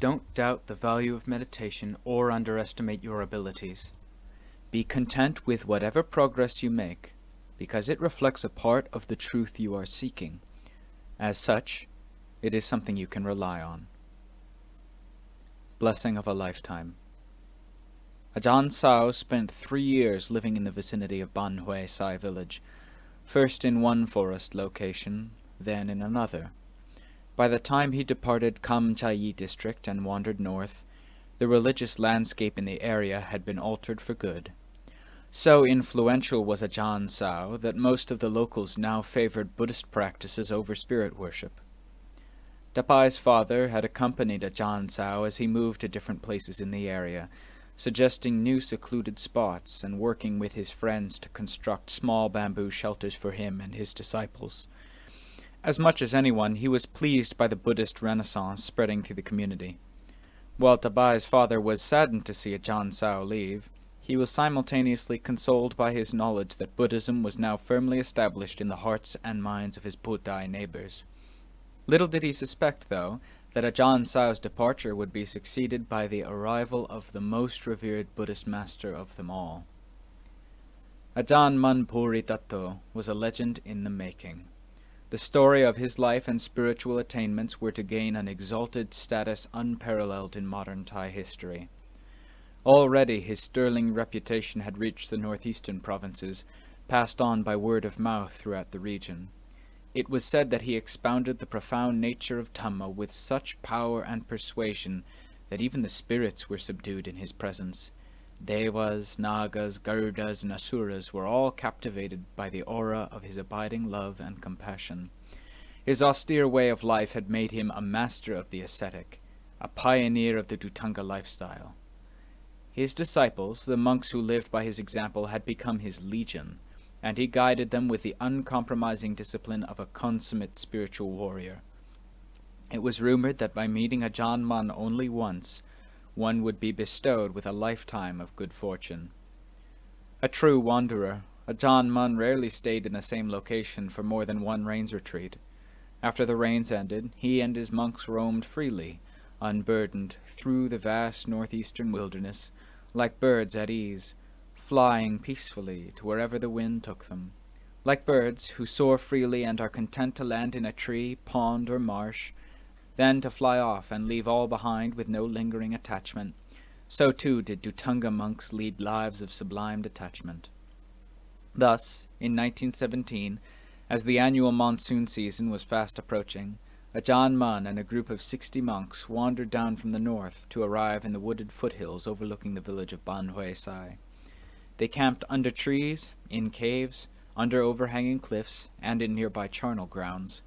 Don't doubt the value of meditation or underestimate your abilities. Be content with whatever progress you make, because it reflects a part of the truth you are seeking. As such, it is something you can rely on. Blessing of a Lifetime Ajahn Sao spent three years living in the vicinity of Ban Hui Sai village, first in one forest location, then in another. By the time he departed Kam Chayi district and wandered north, the religious landscape in the area had been altered for good. So influential was Ajahn Sao that most of the locals now favored Buddhist practices over spirit worship. Tapai's father had accompanied Ajahn Sao as he moved to different places in the area, suggesting new secluded spots and working with his friends to construct small bamboo shelters for him and his disciples. As much as anyone, he was pleased by the Buddhist renaissance spreading through the community. While Tapai's father was saddened to see Ajahn Sao leave, he was simultaneously consoled by his knowledge that Buddhism was now firmly established in the hearts and minds of his Phu Tai neighbors. Little did he suspect, though, that Ajahn Sao's departure would be succeeded by the arrival of the most revered Buddhist master of them all. Ajahn Mun Bhuridatta was a legend in the making. The story of his life and spiritual attainments were to gain an exalted status unparalleled in modern Thai history. Already his sterling reputation had reached the northeastern provinces, passed on by word of mouth throughout the region. It was said that he expounded the profound nature of Dhamma with such power and persuasion that even the spirits were subdued in his presence. Devas, Nagas, Garudas, and Asuras were all captivated by the aura of his abiding love and compassion. His austere way of life had made him a master of the ascetic, a pioneer of the Dhutanga lifestyle. His disciples, the monks who lived by his example, had become his legion, and he guided them with the uncompromising discipline of a consummate spiritual warrior. It was rumored that by meeting Ajahn Mun only once, one would be bestowed with a lifetime of good fortune. A true wanderer, Ajahn Mun rarely stayed in the same location for more than one rains retreat. After the rains ended, he and his monks roamed freely, unburdened, through the vast northeastern wilderness, like birds at ease, flying peacefully to wherever the wind took them. Like birds who soar freely and are content to land in a tree, pond, or marsh, then to fly off and leave all behind with no lingering attachment. So too did Dhutanga monks lead lives of sublime detachment. Thus, in 1917, as the annual monsoon season was fast approaching, Ajahn Mun and a group of sixty monks wandered down from the north to arrive in the wooded foothills overlooking the village of Ban Hui Sai. They camped under trees, in caves, under overhanging cliffs, and in nearby charnel grounds.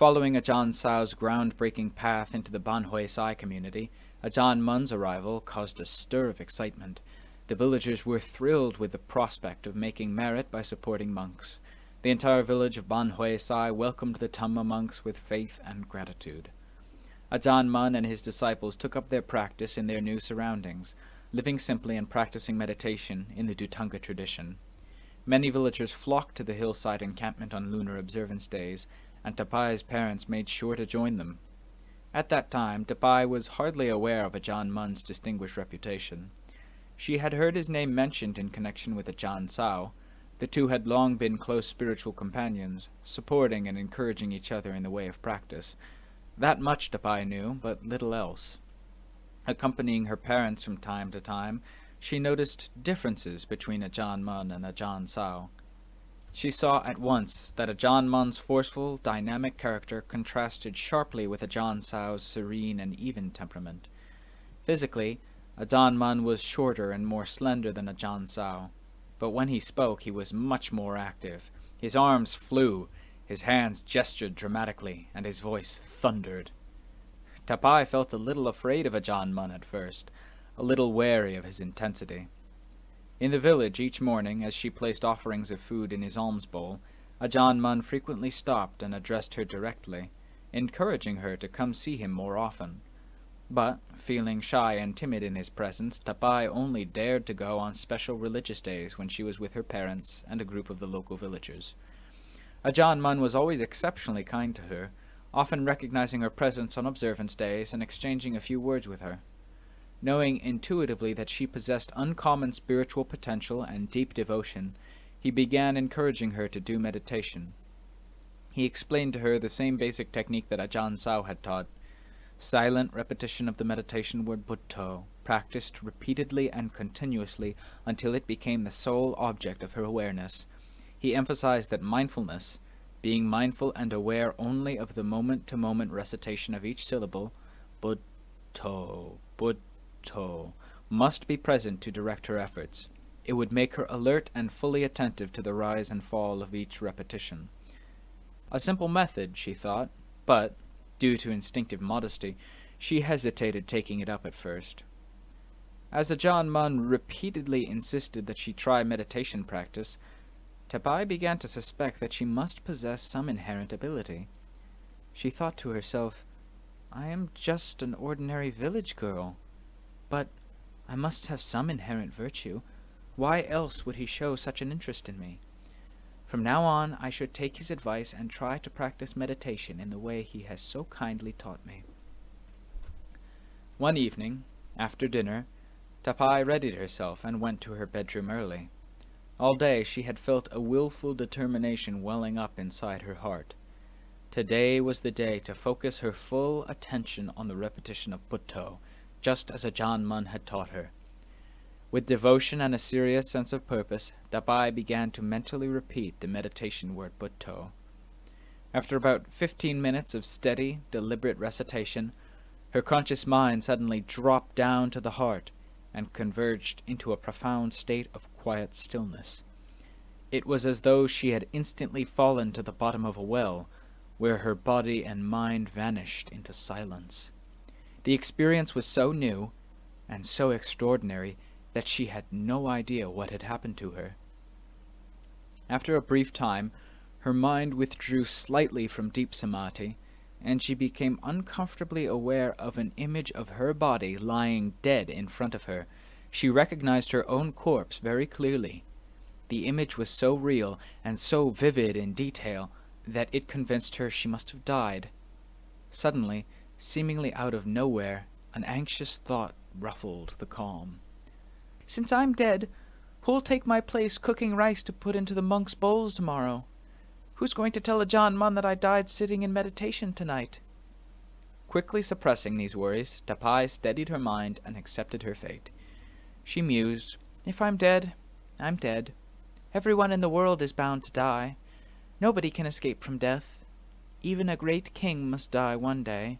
Following Ajahn Sao's groundbreaking path into the Ban Hui Sai community, Ajahn Mun's arrival caused a stir of excitement. The villagers were thrilled with the prospect of making merit by supporting monks. The entire village of Ban Hui Sai welcomed the Dhamma monks with faith and gratitude. Ajahn Mun and his disciples took up their practice in their new surroundings, living simply and practicing meditation in the Dhutanga tradition. Many villagers flocked to the hillside encampment on lunar observance days, and Tapai's parents made sure to join them. At that time, Tapai was hardly aware of Ajahn Mun's distinguished reputation. She had heard his name mentioned in connection with Ajahn Sao. The two had long been close spiritual companions, supporting and encouraging each other in the way of practice. That much Tapai knew, but little else. Accompanying her parents from time to time, she noticed differences between Ajahn Mun and Ajahn Sao. She saw at once that Ajahn Mun's forceful, dynamic character contrasted sharply with Ajahn Sao's serene and even temperament. Physically, Ajahn Mun was shorter and more slender than Ajahn Sao, but when he spoke he was much more active. His arms flew, his hands gestured dramatically, and his voice thundered. Tapai felt a little afraid of Ajahn Mun at first, a little wary of his intensity. In the village each morning, as she placed offerings of food in his alms bowl, Ajahn Mun frequently stopped and addressed her directly, encouraging her to come see him more often. But, feeling shy and timid in his presence, Tapai only dared to go on special religious days when she was with her parents and a group of the local villagers. Ajahn Mun was always exceptionally kind to her, often recognizing her presence on observance days and exchanging a few words with her. Knowing intuitively that she possessed uncommon spiritual potential and deep devotion, he began encouraging her to do meditation. He explained to her the same basic technique that Ajahn Sao had taught silent repetition of the meditation word Buddho, practiced repeatedly and continuously until it became the sole object of her awareness. He emphasized that mindfulness, being mindful and aware only of the moment to moment recitation of each syllable, Buddho, Buddho, must be present to direct her efforts. It would make her alert and fully attentive to the rise and fall of each repetition. A simple method, she thought, but, due to instinctive modesty, she hesitated taking it up at first. As Ajahn Mun repeatedly insisted that she try meditation practice, Tapai began to suspect that she must possess some inherent ability. She thought to herself, I am just an ordinary village girl, but I must have some inherent virtue. Why else would he show such an interest in me? From now on, I should take his advice and try to practice meditation in the way he has so kindly taught me. One evening, after dinner, Tapai readied herself and went to her bedroom early. All day she had felt a wilful determination welling up inside her heart. Today was the day to focus her full attention on the repetition of Buddho, just as Ajahn Mun had taught her. With devotion and a serious sense of purpose, Tapai began to mentally repeat the meditation word Buddho. After about fifteen minutes of steady, deliberate recitation, her conscious mind suddenly dropped down to the heart and converged into a profound state of quiet stillness. It was as though she had instantly fallen to the bottom of a well, where her body and mind vanished into silence. The experience was so new and so extraordinary that she had no idea what had happened to her. After a brief time, her mind withdrew slightly from deep samadhi, and she became uncomfortably aware of an image of her body lying dead in front of her, she recognized her own corpse very clearly. The image was so real and so vivid in detail that it convinced her she must have died. Suddenly, seemingly out of nowhere, an anxious thought ruffled the calm. Since I'm dead, who'll take my place cooking rice to put into the monks' bowls tomorrow? Who's going to tell Ajahn Mun that I died sitting in meditation tonight? Quickly suppressing these worries, Tapai steadied her mind and accepted her fate. She mused, If I'm dead, I'm dead. Everyone in the world is bound to die. Nobody can escape from death. Even a great king must die one day.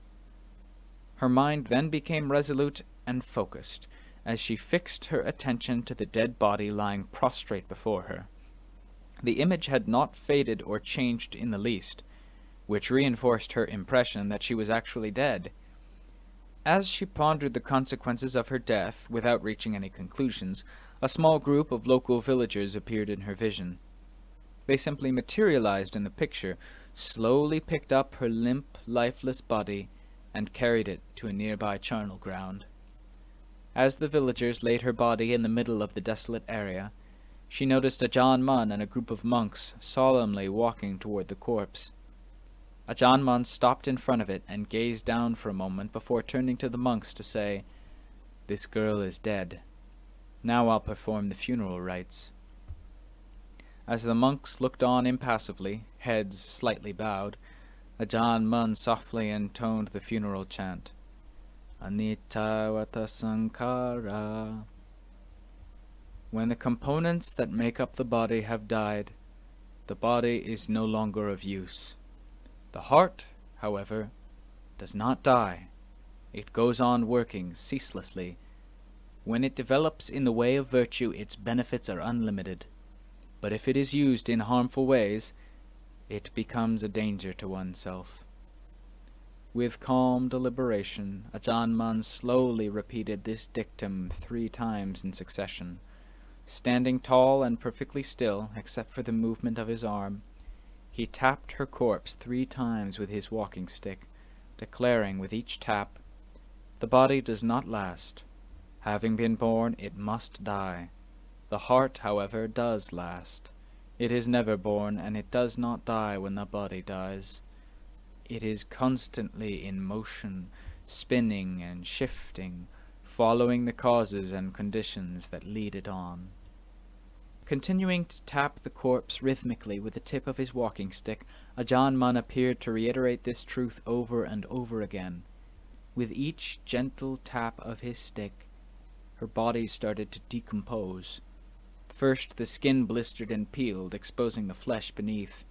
Her mind then became resolute and focused, as she fixed her attention to the dead body lying prostrate before her. The image had not faded or changed in the least, which reinforced her impression that she was actually dead. As she pondered the consequences of her death without reaching any conclusions, a small group of local villagers appeared in her vision. They simply materialized in the picture, slowly picked up her limp, lifeless body, and carried it to a nearby charnel ground. As the villagers laid her body in the middle of the desolate area, she noticed Ajahn Mun and a group of monks solemnly walking toward the corpse. Ajahn Mun stopped in front of it and gazed down for a moment before turning to the monks to say, This girl is dead. Now I'll perform the funeral rites. As the monks looked on impassively, heads slightly bowed, Ajahn Mun softly intoned the funeral chant, Anittavata Sankhara. When the components that make up the body have died, the body is no longer of use. The heart, however, does not die. It goes on working ceaselessly. When it develops in the way of virtue, its benefits are unlimited. But if it is used in harmful ways, it becomes a danger to oneself. With calm deliberation, Ajahn Mun slowly repeated this dictum three times in succession. Standing tall and perfectly still, except for the movement of his arm, he tapped her corpse three times with his walking stick, declaring with each tap, The body does not last. Having been born, it must die. The heart, however, does last. It is never born, and it does not die when the body dies. It is constantly in motion, spinning and shifting, following the causes and conditions that lead it on. Continuing to tap the corpse rhythmically with the tip of his walking stick, Ajahn Mun appeared to reiterate this truth over and over again. With each gentle tap of his stick, her body started to decompose. First the skin blistered and peeled, exposing the flesh beneath.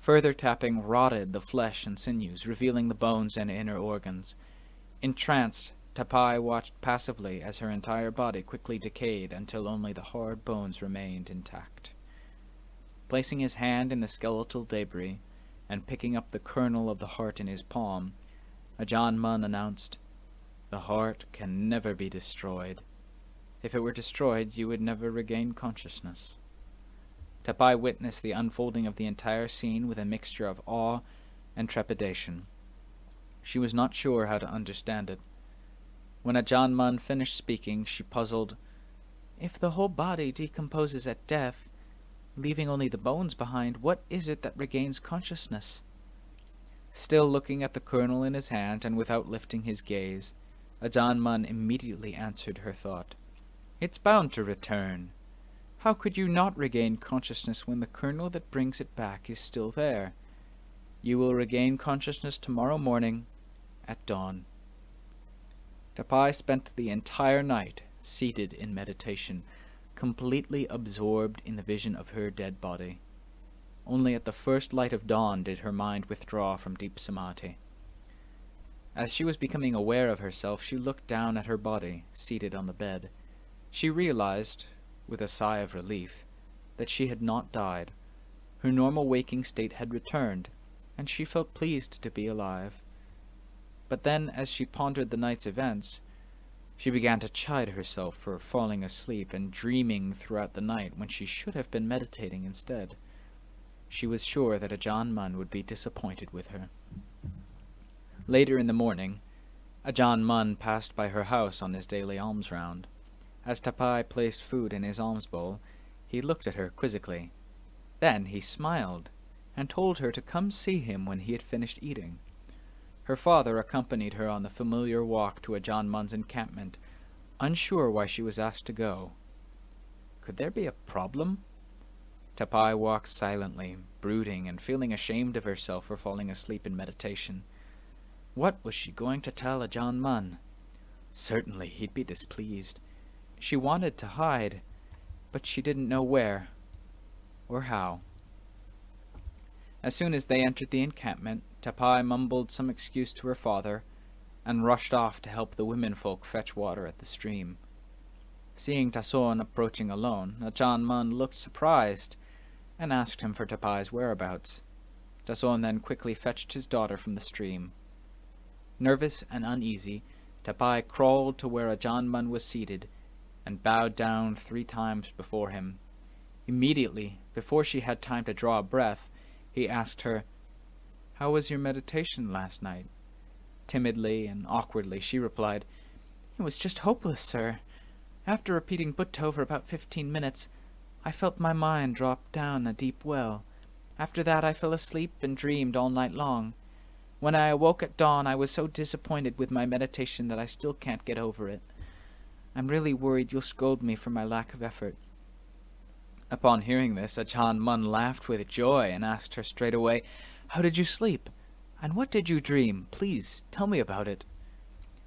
Further tapping rotted the flesh and sinews, revealing the bones and inner organs. Entranced, Tapai watched passively as her entire body quickly decayed until only the hard bones remained intact. Placing his hand in the skeletal debris, and picking up the kernel of the heart in his palm, Ajahn Mun announced, The heart can never be destroyed. If it were destroyed, you would never regain consciousness. Tapai witnessed the unfolding of the entire scene with a mixture of awe and trepidation. She was not sure how to understand it. When Ajahn Mun finished speaking, she puzzled. If the whole body decomposes at death, leaving only the bones behind, what is it that regains consciousness? Still looking at the kernel in his hand and without lifting his gaze, Ajahn Mun immediately answered her thought. It's bound to return. How could you not regain consciousness when the kernel that brings it back is still there? You will regain consciousness tomorrow morning at dawn. Tapai spent the entire night seated in meditation, completely absorbed in the vision of her dead body. Only at the first light of dawn did her mind withdraw from deep samadhi. As she was becoming aware of herself, she looked down at her body, seated on the bed. She realized, with a sigh of relief, that she had not died. Her normal waking state had returned, and she felt pleased to be alive. But then, as she pondered the night's events, she began to chide herself for falling asleep and dreaming throughout the night when she should have been meditating instead. She was sure that Ajahn Mun would be disappointed with her. Later in the morning, Ajahn Mun passed by her house on his daily alms round. As Tapai placed food in his alms bowl, he looked at her quizzically. Then he smiled, and told her to come see him when he had finished eating. Her father accompanied her on the familiar walk to Ajahn Mun's encampment, unsure why she was asked to go. Could there be a problem? Tapai walked silently, brooding and feeling ashamed of herself for falling asleep in meditation. What was she going to tell Ajahn Mun? Certainly he'd be displeased. She wanted to hide, but she didn't know where or how. As soon as they entered the encampment, Tapai mumbled some excuse to her father, and rushed off to help the womenfolk fetch water at the stream. Seeing Tason approaching alone, Ajahn Mun looked surprised, and asked him for Tapai's whereabouts. Tason then quickly fetched his daughter from the stream. Nervous and uneasy, Tapai crawled to where Ajahn Mun was seated, and bowed down three times before him. Immediately, before she had time to draw a breath, he asked her, how was your meditation last night? Timidly and awkwardly she replied, It was just hopeless, sir. After repeating Buddho for about fifteen minutes, I felt my mind drop down a deep well. After that I fell asleep and dreamed all night long. When I awoke at dawn, I was so disappointed with my meditation that I still can't get over it. I'm really worried you'll scold me for my lack of effort. Upon hearing this, Ajahn Mun laughed with joy and asked her straight away, how did you sleep? And what did you dream? Please, tell me about it.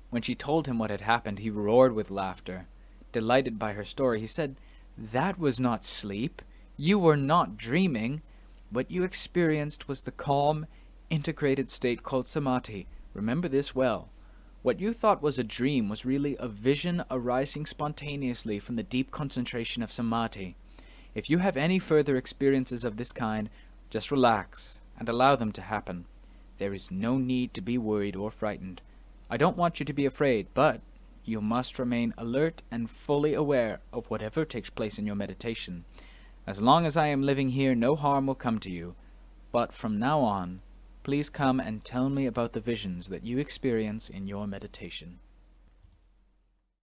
When she told him what had happened, he roared with laughter. Delighted by her story, he said, That was not sleep. You were not dreaming. What you experienced was the calm, integrated state called samadhi. Remember this well. What you thought was a dream was really a vision arising spontaneously from the deep concentration of samadhi. If you have any further experiences of this kind, just relax and allow them to happen. There is no need to be worried or frightened. I don't want you to be afraid, but you must remain alert and fully aware of whatever takes place in your meditation. As long as I am living here, no harm will come to you. But from now on, please come and tell me about the visions that you experience in your meditation.